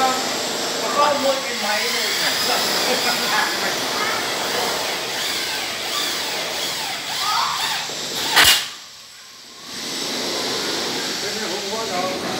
mà con mua cái máy này là hàng mày cái này không có đâu.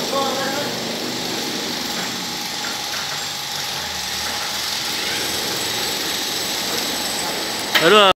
쌀. 여러분.